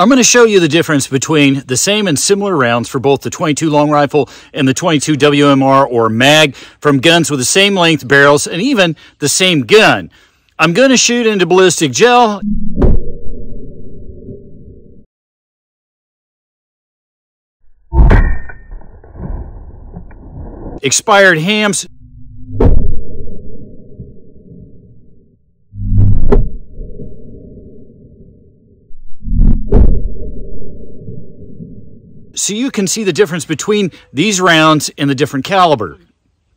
I'm going to show you the difference between the same and similar rounds for both the 22 long rifle and the 22 WMR or mag from guns with the same length barrels and even the same gun. I'm going to shoot into ballistic gel. Expired hams. So you can see the difference between these rounds and the different caliber.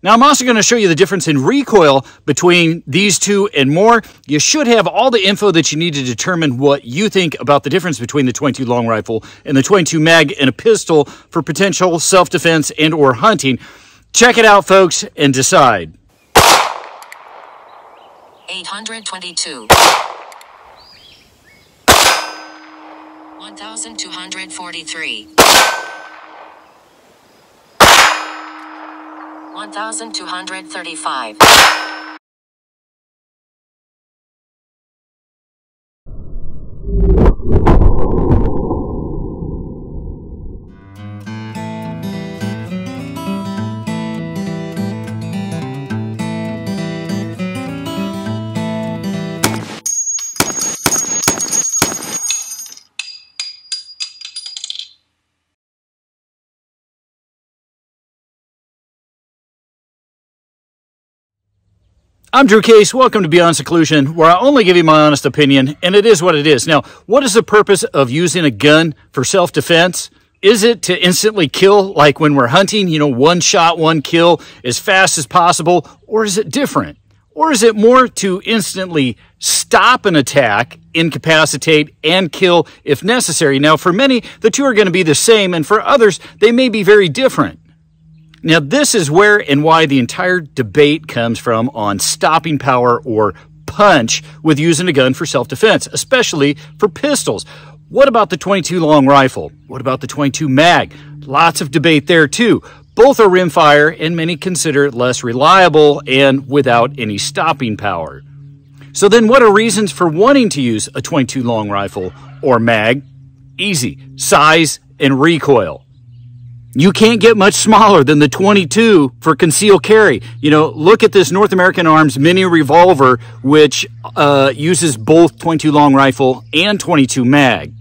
Now, I'm also going to show you the difference in recoil between these two and more. You should have all the info that you need to determine what you think about the difference between the 22 long rifle and the 22 mag and a pistol for potential self-defense and or hunting. Check it out, folks, and decide. 822 1243 1235 I'm Drew Case. Welcome to Beyond Seclusion, where I only give you my honest opinion, and it is what it is. Now, what is the purpose of using a gun for self defense? Is it to instantly kill, like when we're hunting, you know, one shot, one kill as fast as possible? Or is it different? Or is it more to instantly stop an attack, incapacitate, and kill if necessary? Now, for many, the two are going to be the same, and for others, they may be very different. Now, this is where and why the entire debate comes from on stopping power or punch with using a gun for self defense, especially for pistols. What about the 22 long rifle? What about the 22 mag? Lots of debate there too. Both are rimfire and many consider it less reliable and without any stopping power. So then what are reasons for wanting to use a 22 long rifle or mag? Easy. Size and recoil. You can't get much smaller than the 22 for concealed carry. You know, look at this North American Arms mini revolver, which uh, uses both 22 long rifle and 22 mag.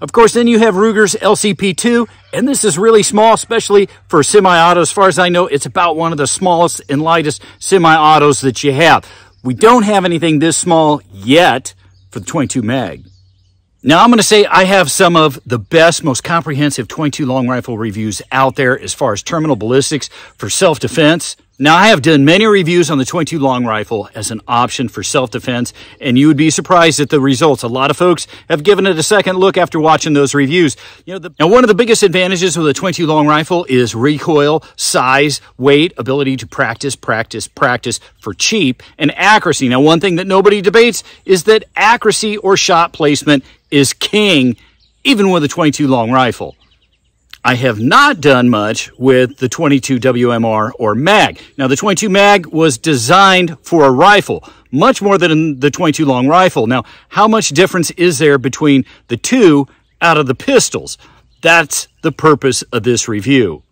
Of course, then you have Ruger's LCP2, and this is really small, especially for semi-auto. As far as I know, it's about one of the smallest and lightest semi-autos that you have. We don't have anything this small yet for the 22 mag. Now, I'm going to say I have some of the best, most comprehensive 22 long rifle reviews out there as far as terminal ballistics for self defense. Now, I have done many reviews on the 22 long rifle as an option for self-defense, and you would be surprised at the results. A lot of folks have given it a second look after watching those reviews. You know, the, now one of the biggest advantages with a 22 long rifle is recoil, size, weight, ability to practice, practice, practice for cheap, and accuracy. Now, one thing that nobody debates is that accuracy or shot placement is king, even with a 22 long rifle. I have not done much with the 22 WMR or MAG. Now, the 22 MAG was designed for a rifle, much more than the 22 long rifle. Now, how much difference is there between the two out of the pistols? That's the purpose of this review.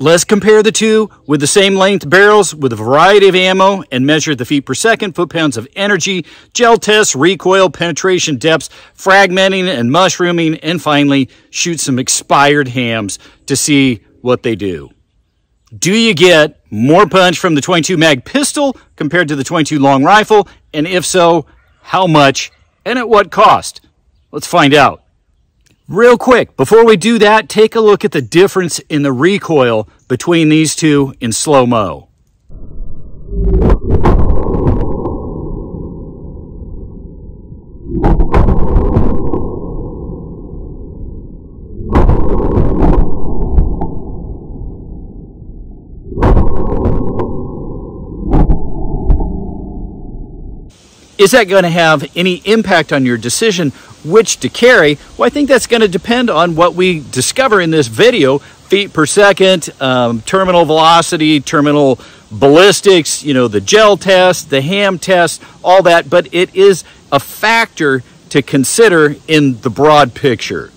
Let's compare the two with the same length barrels with a variety of ammo and measure the feet per second, foot-pounds of energy, gel tests, recoil, penetration depths, fragmenting and mushrooming, and finally shoot some expired hams to see what they do. Do you get more punch from the 22 mag pistol compared to the 22 long rifle? And if so, how much and at what cost? Let's find out. Real quick, before we do that, take a look at the difference in the recoil between these two in slow-mo. Is that going to have any impact on your decision which to carry? Well, I think that's going to depend on what we discover in this video feet per second, um, terminal velocity, terminal ballistics, you know, the gel test, the ham test, all that. But it is a factor to consider in the broad picture.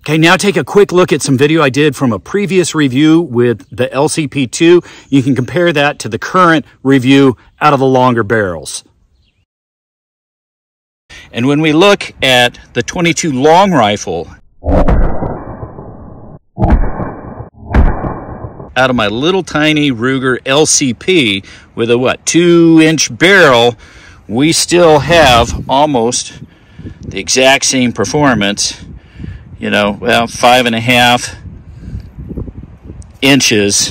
Okay, now take a quick look at some video I did from a previous review with the LCP2. You can compare that to the current review out of the longer barrels. And when we look at the 22 long rifle out of my little tiny Ruger LCP with a what, two inch barrel, we still have almost the exact same performance you know, well, five and a half inches,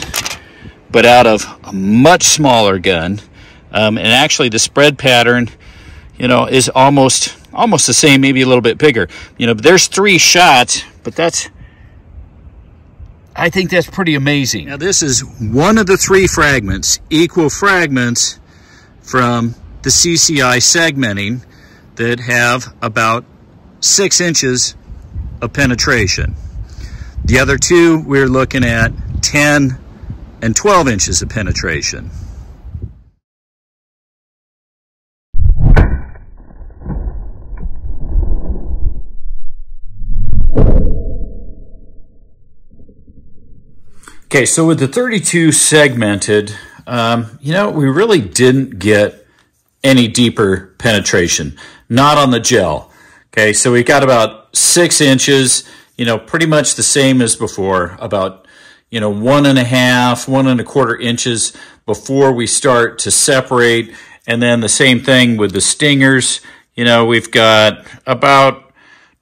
but out of a much smaller gun. Um, and actually, the spread pattern, you know, is almost almost the same, maybe a little bit bigger. You know, there's three shots, but that's I think that's pretty amazing. Now, this is one of the three fragments, equal fragments from the CCI segmenting that have about six inches of penetration. The other two, we're looking at 10 and 12 inches of penetration. Okay, so with the 32 segmented, um, you know, we really didn't get any deeper penetration, not on the gel. Okay, so we got about six inches, you know, pretty much the same as before, about, you know, one and a half, one and a quarter inches before we start to separate. And then the same thing with the stingers. You know, we've got about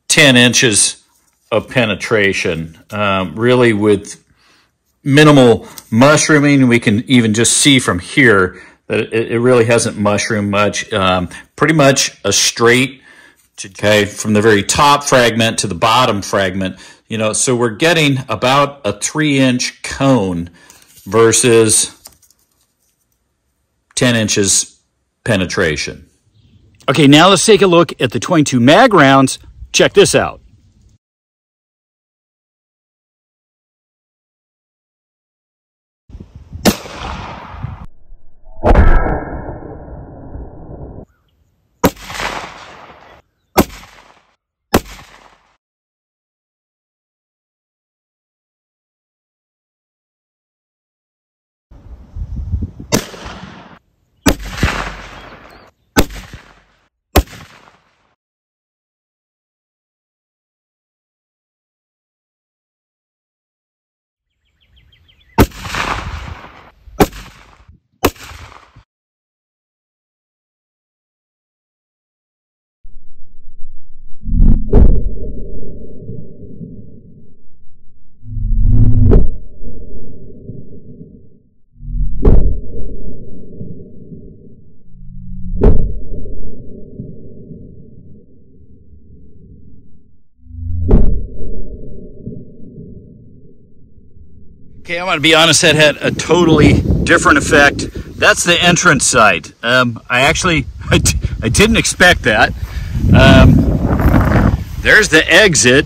10 inches of penetration, um, really with minimal mushrooming. We can even just see from here that it, it really hasn't mushroomed much. Um, pretty much a straight okay, from the very top fragment to the bottom fragment. You know, so we're getting about a three inch cone versus 10 inches penetration. Okay, now let's take a look at the 22 mag rounds. Check this out. Okay, I'm going to be honest, that had a totally different effect. That's the entrance side. Um, I actually, I d- I didn't expect that. Um, there's the exit.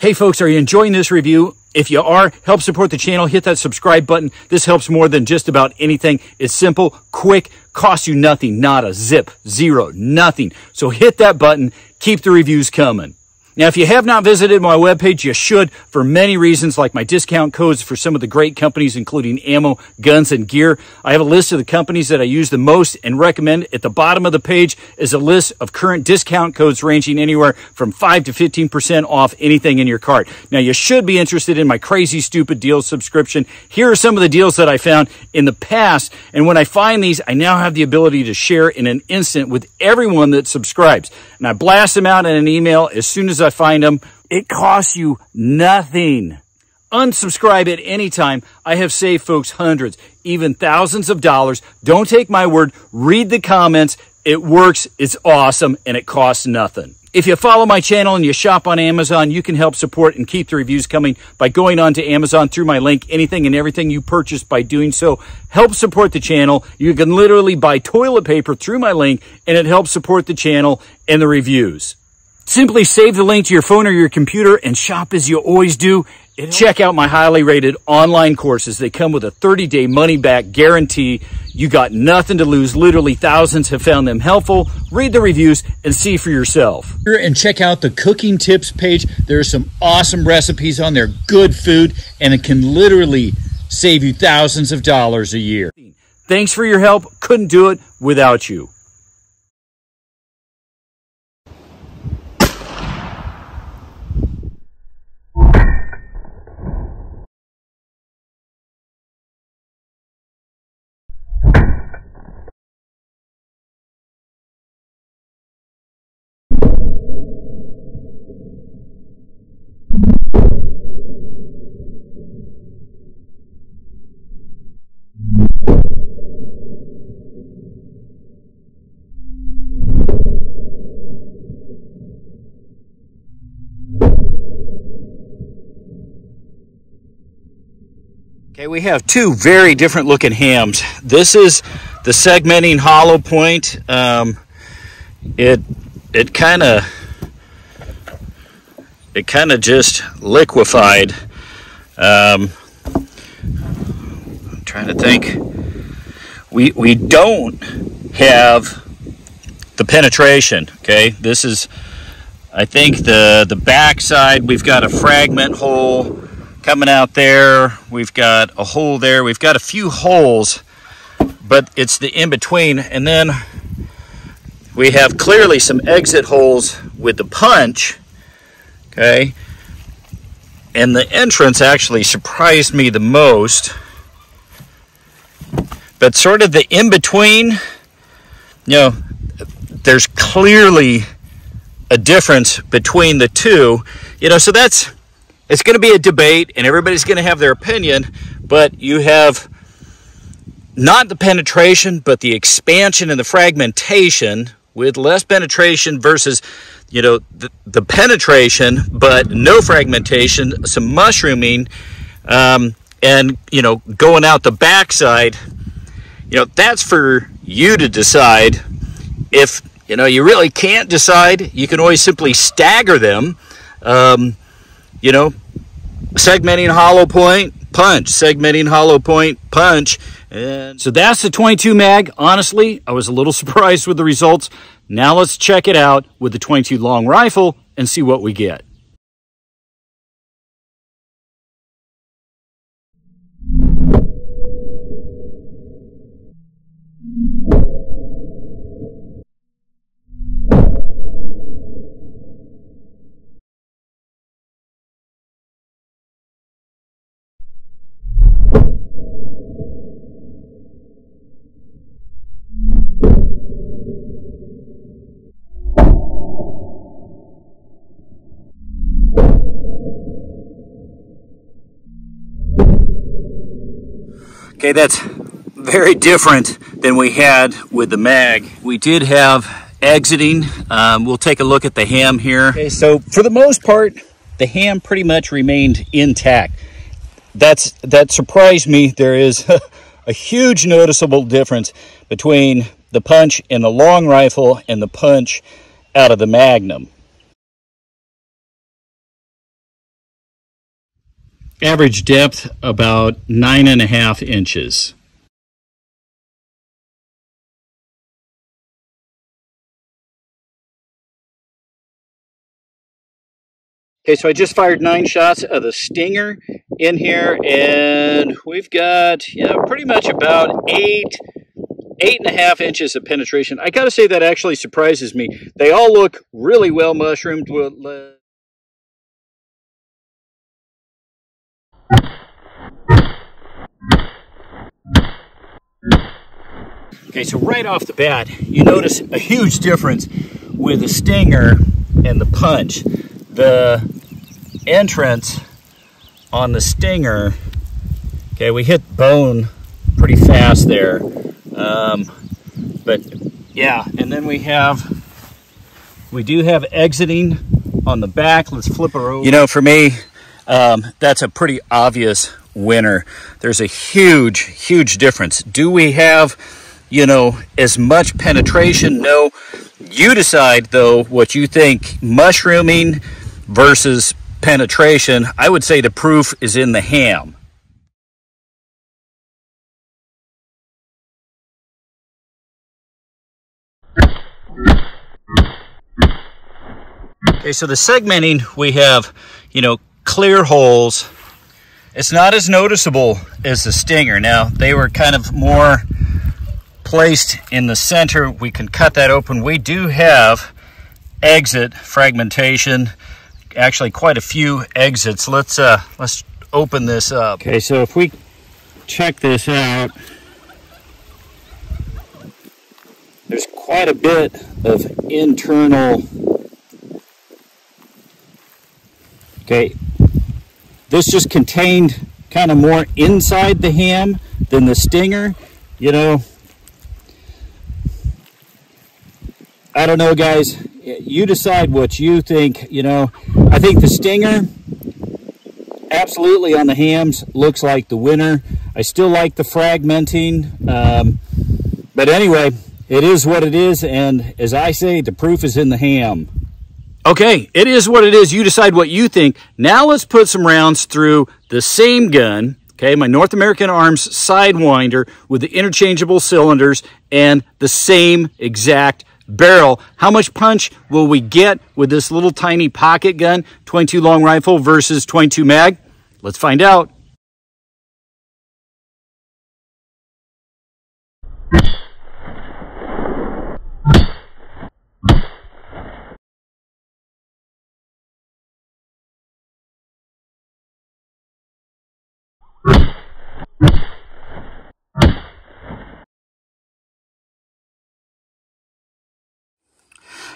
Hey folks, are you enjoying this review? If you are, help support the channel, hit that subscribe button. This helps more than just about anything. It's simple, quick, costs you nothing, not a zip, zero, nothing. So hit that button, keep the reviews coming. Now, if you have not visited my webpage, you should for many reasons, like my discount codes for some of the great companies, including ammo, guns, and gear. I have a list of the companies that I use the most and recommend. At the bottom of the page is a list of current discount codes ranging anywhere from 5 to 15% off anything in your cart. Now, you should be interested in my crazy stupid deals subscription. Here are some of the deals that I found in the past. And when I find these, I now have the ability to share in an instant with everyone that subscribes. And I blast them out in an email as soon as I find them. It costs you nothing. Unsubscribe at any time. I have saved folks hundreds, even thousands of dollars. Don't take my word. Read the comments. It works. It's awesome and it costs nothing. If you follow my channel and you shop on Amazon, you can help support and keep the reviews coming by going on to Amazon through my link. Anything and everything you purchase by doing so help support the channel. You can literally buy toilet paper through my link and it helps support the channel and the reviews. Simply save the link to your phone or your computer and shop as you always do. Check out my highly rated online courses. They come with a 30 day money back guarantee. You got nothing to lose. Literally thousands have found them helpful. Read the reviews and see for yourself. And check out the cooking tips page. There's some awesome recipes on there, good food, and it can literally save you thousands of dollars a year. Thanks for your help. Couldn't do it without you. Okay, we have two very different looking hams. This is the segmenting hollow point. Um, it it kind of it kind of just liquefied. Um, I'm trying to think. We we don't have the penetration. Okay, this is I think the the back side. We've got a fragment hole coming out there. We've got a hole there. We've got a few holes, but it's the in-between. And then we have clearly some exit holes with the punch, okay? And the entrance actually surprised me the most. But sort of the in-between, you know, there's clearly a difference between the two. You know, so that's it's going to be a debate and everybody's going to have their opinion, but you have not the penetration, but the expansion and the fragmentation with less penetration versus, you know, the, the penetration, but no fragmentation, some mushrooming, um, and, you know, going out the backside. You know, that's for you to decide. If, you know, you really can't decide, you can always simply stagger them. Um, you know, segmenting hollow point, punch, segmenting hollow point, punch. And so that's the 22 mag. Honestly, I was a little surprised with the results. Now let's check it out with the 22 long rifle and see what we get. Okay, that's very different than we had with the mag. We did have exiting. Um, we'll take a look at the ham here. Okay, so for the most part, the ham pretty much remained intact. That's That surprised me. There is a huge noticeable difference between the punch in the long rifle and the punch out of the Magnum. Average depth about nine and a half inches. Okay, so I just fired nine shots of the Stinger in here, and we've got, you know, pretty much about eight, eight and a half inches of penetration. I got to say that actually surprises me. They all look really well mushroomed. Okay, so right off the bat, you notice a huge difference with the stinger and the punch. The entrance on the stinger, okay, we hit bone pretty fast there. Um, but yeah, and then we have, we do have exiting on the back. Let's flip her over. You know, for me, um, that's a pretty obvious winner. There's a huge, huge difference. Do we have you know, as much penetration. No, you decide though what you think mushrooming versus penetration, I would say the proof is in the ham. Okay, so the segmenting, we have, you know, clear holes. It's not as noticeable as the Stinger. Now, they were kind of more placed in the center. We can cut that open. We do have exit fragmentation, actually quite a few exits. Let's, uh, let's open this up. Okay, so if we check this out, there's quite a bit of internal Okay, this just contained kind of more inside the ham than the stinger. You know, I don't know, guys. You decide what you think. You know, I think the stinger, absolutely on the hams, looks like the winner. I still like the fragmenting. Um, but anyway, it is what it is. And as I say, the proof is in the ham. Okay, it is what it is. You decide what you think. Now let's put some rounds through the same gun. Okay, my North American Arms Sidewinder with the interchangeable cylinders and the same exact barrel. How much punch will we get with this little tiny pocket gun, 22 long rifle versus 22 mag? Let's find out.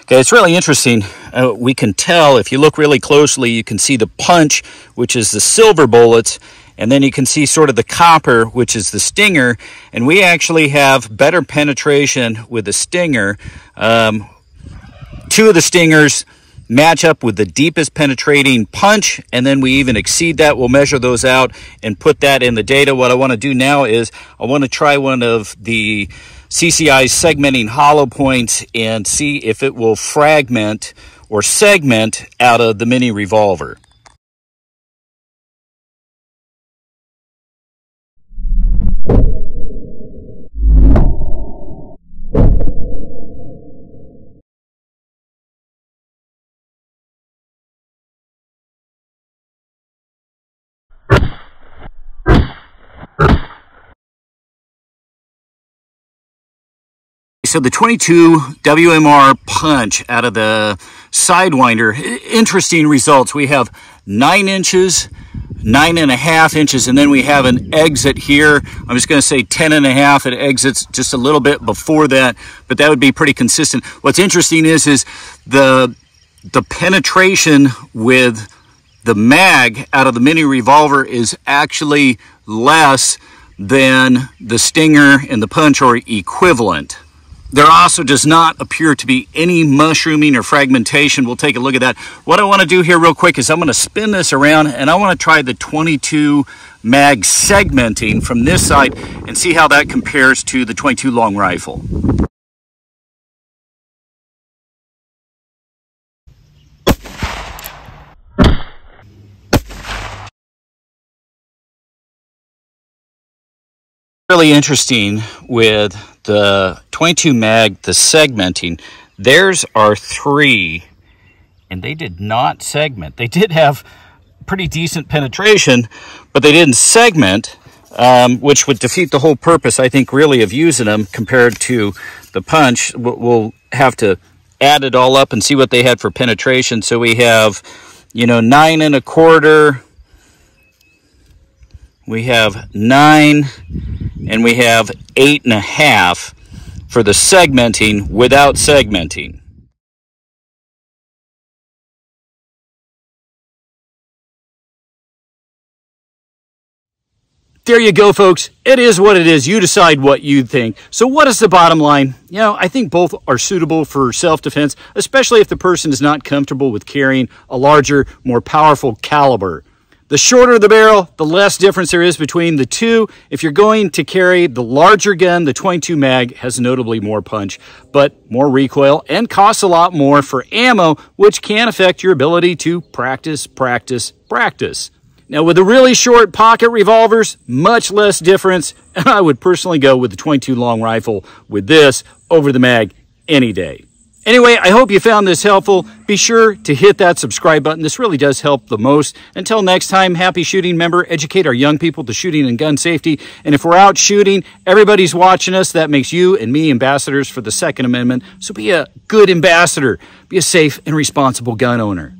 Okay, it's really interesting. Uh, we can tell, if you look really closely, you can see the punch, which is the silver bullets, and then you can see sort of the copper, which is the stinger, and we actually have better penetration with the stinger. Um, two of the stingers match up with the deepest penetrating punch, and then we even exceed that. We'll measure those out and put that in the data. What I want to do now is I want to try one of the CCI's segmenting hollow points and see if it will fragment or segment out of the mini revolver. So the 22 WMR punch out of the Sidewinder, interesting results. We have nine inches, nine and a half inches, and then we have an exit here. I'm just going to say 10 and a half. It exits just a little bit before that, but that would be pretty consistent. What's interesting is, is the, the penetration with the mag out of the mini revolver is actually less than the stinger and the punch are equivalent. There also does not appear to be any mushrooming or fragmentation. We'll take a look at that. What I want to do here real quick is I'm going to spin this around and I want to try the 22 mag segmenting from this side and see how that compares to the 22 long rifle. Really interesting with the 22 mag, the segmenting, theirs are three, and they did not segment. They did have pretty decent penetration, but they didn't segment, um, which would defeat the whole purpose, I think, really, of using them compared to the punch. We'll have to add it all up and see what they had for penetration. So we have, you know, nine and a quarter. We have nine and we have eight and a half for the segmenting without segmenting. There you go, folks. It is what it is. You decide what you think. So what is the bottom line? You know, I think both are suitable for self-defense, especially if the person is not comfortable with carrying a larger, more powerful caliber. The shorter the barrel, the less difference there is between the two. If you're going to carry the larger gun, the 22 mag has notably more punch, but more recoil and costs a lot more for ammo, which can affect your ability to practice, practice, practice. Now, with the really short pocket revolvers, much less difference, and I would personally go with the 22 long rifle with this over the mag any day. Anyway, I hope you found this helpful. Be sure to hit that subscribe button. This really does help the most. Until next time, happy shooting. Remember, educate our young people to shooting and gun safety. And if we're out shooting, everybody's watching us. That makes you and me ambassadors for the Second Amendment. So be a good ambassador. Be a safe and responsible gun owner.